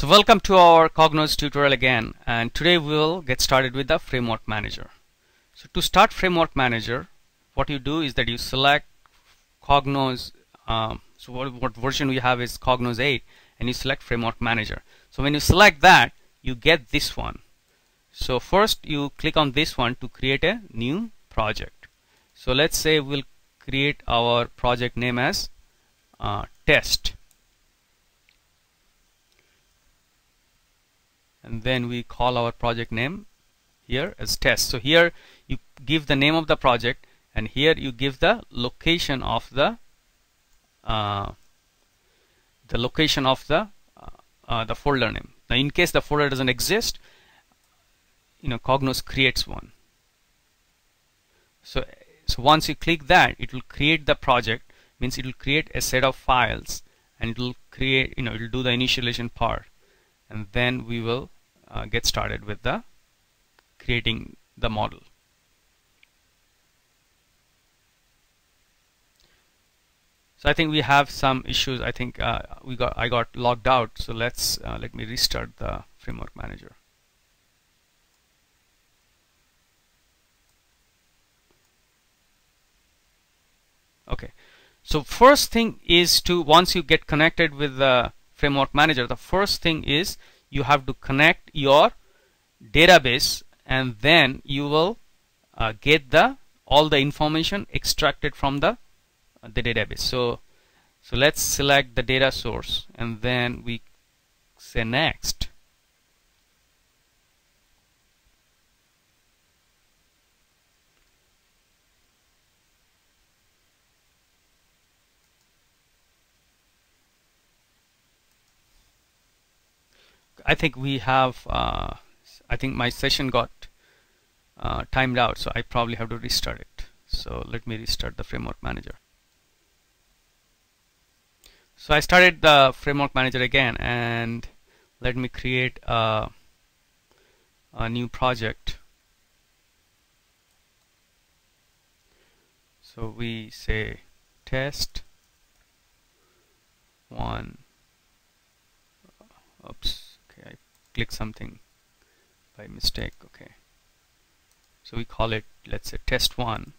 So welcome to our Cognos tutorial again and today we'll get started with the framework manager. So to start framework manager what you do is that you select Cognos um, so what, what version we have is Cognos 8 and you select framework manager. So when you select that you get this one. So first you click on this one to create a new project. So let's say we'll create our project name as uh, test and then we call our project name here as test. So here you give the name of the project and here you give the location of the uh, the location of the uh, uh, the folder name. Now in case the folder doesn't exist you know Cognos creates one. So so once you click that it will create the project. Means it will create a set of files and it will create you know it will do the initialization part and then we will uh, get started with the creating the model. So I think we have some issues. I think uh, we got I got logged out. So let's uh, let me restart the framework manager. Okay. So first thing is to once you get connected with the framework manager. The first thing is you have to connect your database and then you will uh, get the all the information extracted from the uh, the database. So so let's select the data source and then we say next I think we have uh, I think my session got uh, timed out so I probably have to restart it. So let me restart the framework manager. So I started the framework manager again and let me create a, a new project. So we say test one oops click something by mistake okay. So we call it let's say test one.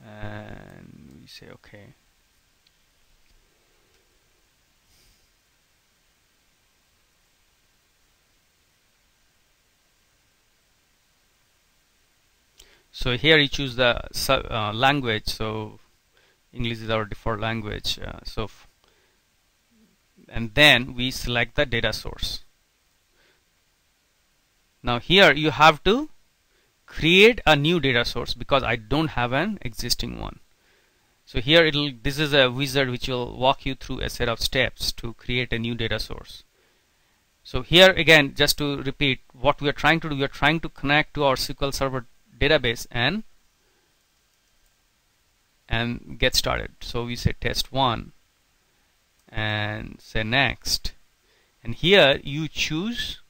And we say okay. So here you choose the uh, language. So English is our default language. Uh, so and then we select the data source. Now here you have to create a new data source because I don't have an existing one. So here it'll this is a wizard which will walk you through a set of steps to create a new data source. So here again just to repeat what we are trying to do we are trying to connect to our SQL Server database and and get started. So we say test 1 and say next and here you choose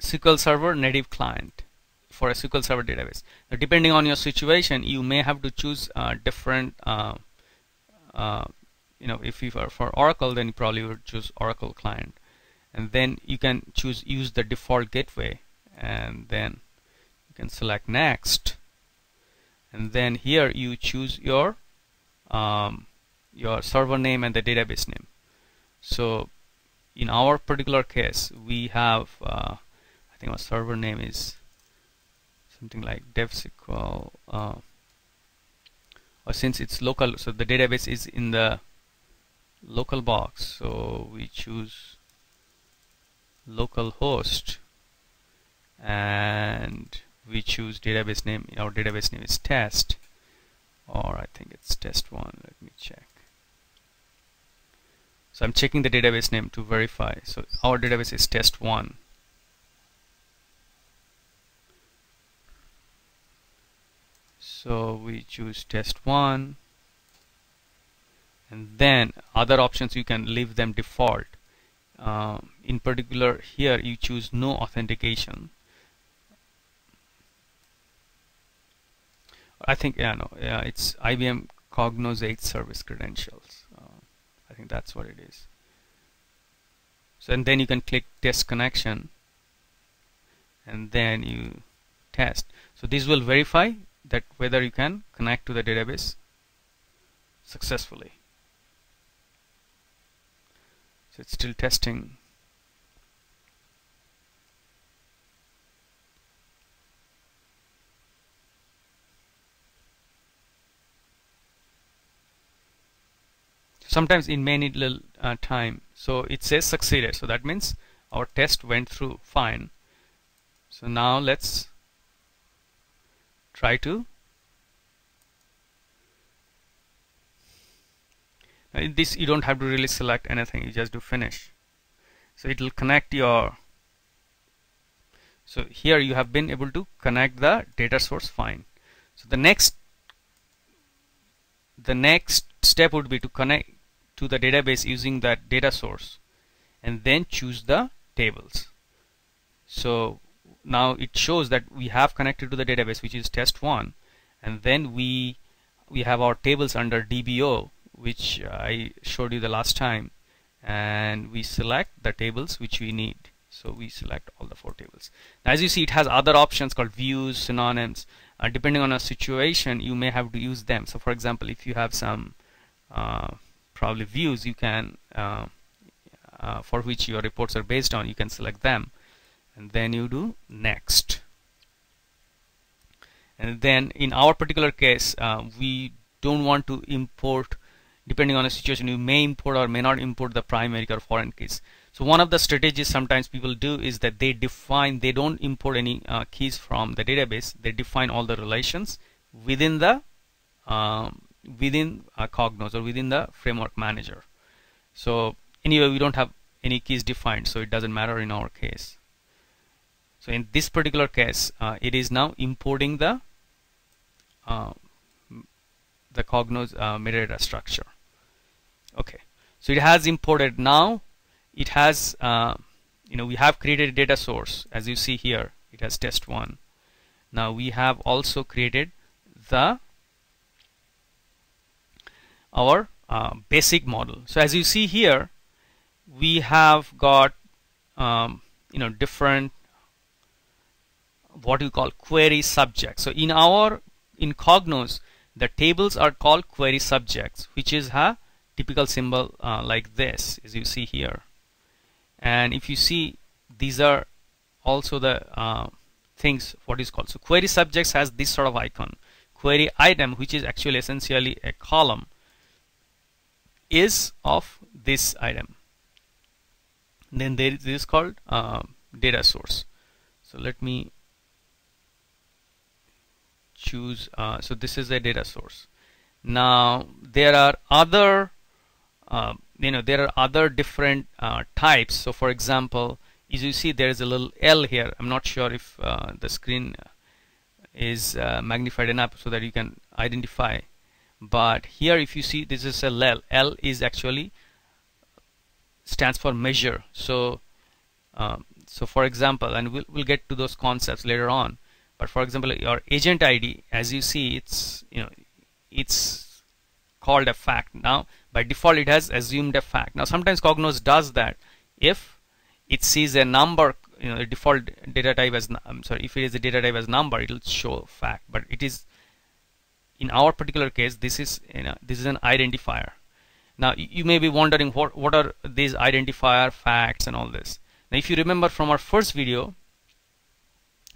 SQL Server native client for a SQL Server database. Now, depending on your situation, you may have to choose uh, different. Uh, uh, you know, if you are for Oracle, then you probably would choose Oracle client, and then you can choose use the default gateway, and then you can select next, and then here you choose your um, your server name and the database name. So in our particular case we have uh, I think our server name is something like devsql uh, or since it's local so the database is in the local box so we choose local host and we choose database name. Our database name is test or I think it's test one. Let me check so I'm checking the database name to verify. So our database is test1. So we choose test1 and then other options you can leave them default. Um, in particular here you choose no authentication. I think yeah no yeah it's IBM Cognos 8 service credentials. Think that's what it is. So and then you can click test connection. And then you test. So this will verify that whether you can connect to the database successfully. So it's still testing sometimes may need little uh, time. So it says succeeded. So that means our test went through fine. So now let's try to in this you don't have to really select anything. You just do finish. So it will connect your so here you have been able to connect the data source fine. So the next the next step would be to connect to the database using that data source and then choose the tables. So now it shows that we have connected to the database which is test 1 and then we we have our tables under DBO which I showed you the last time and we select the tables which we need. So we select all the four tables. Now, as you see it has other options called views synonyms uh, depending on a situation you may have to use them. So for example if you have some uh, probably views you can uh, uh, for which your reports are based on you can select them. And then you do next. And then in our particular case uh, we don't want to import depending on the situation you may import or may not import the primary or foreign keys. So one of the strategies sometimes people do is that they define they don't import any uh, keys from the database. They define all the relations within the um, within a Cognos or within the framework manager. So anyway, we don't have any keys defined, so it doesn't matter in our case. So in this particular case, uh, it is now importing the uh, the Cognos uh, metadata structure. Okay, so it has imported now. It has uh, you know we have created a data source as you see here. It has test one. Now we have also created the our uh, basic model. So as you see here, we have got um, you know different what you call query subjects. So in our in Cognos, the tables are called query subjects, which is a typical symbol uh, like this, as you see here. And if you see, these are also the uh, things what is called. So query subjects has this sort of icon. Query item, which is actually essentially a column, is of this item. Then there is this called uh, data source. So let me choose uh, so this is a data source. Now there are other uh, you know there are other different uh, types. So for example as you see there is a little L here. I'm not sure if uh, the screen is uh, magnified enough so that you can identify but here if you see this is a L. L is actually stands for measure. So um, so for example and we'll, we'll get to those concepts later on. But for example your agent ID as you see it's you know it's called a fact. Now by default it has assumed a fact. Now sometimes Cognos does that. If it sees a number you know default data type as I'm sorry if it is a data type as number it will show fact. But it is in our particular case this is you know, this is an identifier. Now you may be wondering what what are these identifier facts and all this. Now if you remember from our first video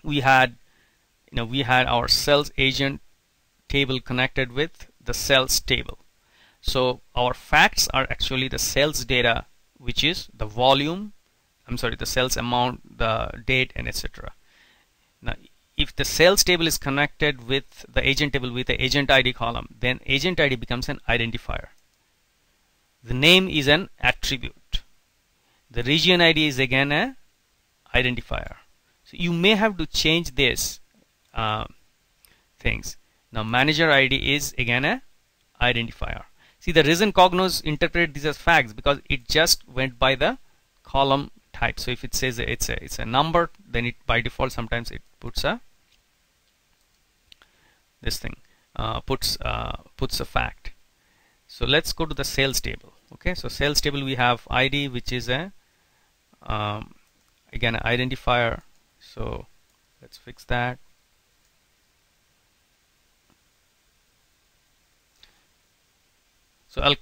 we had you know we had our sales agent table connected with the sales table. So our facts are actually the sales data which is the volume I'm sorry the sales amount the date and etc now if the sales table is connected with the agent table with the agent ID column, then agent ID becomes an identifier. The name is an attribute. The region ID is again a identifier. So you may have to change this uh, things. Now manager ID is again a identifier. See the reason Cognos interpret these as facts because it just went by the column type. So if it says it's a it's a number, then it by default sometimes it puts a this thing uh, puts uh, puts a fact. So let's go to the sales table. Okay so sales table we have ID which is a um, again an identifier. So let's fix that. So I'll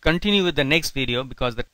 continue with the next video because the